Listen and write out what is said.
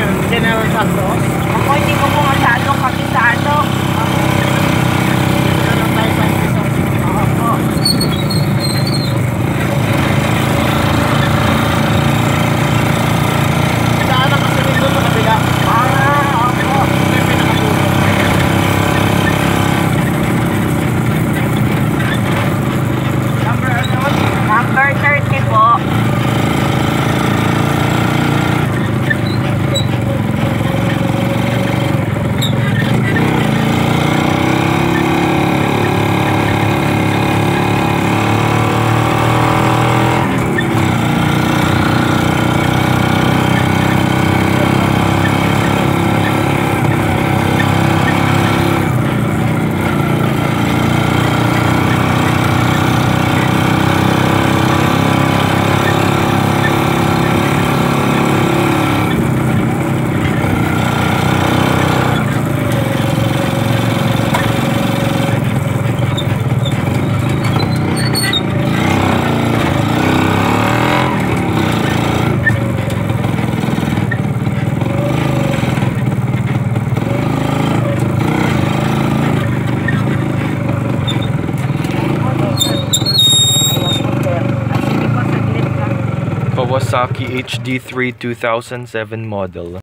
yun, General Santos? Ako hindi ko po masyado kabisado. Kawasaki HD3 2007 model.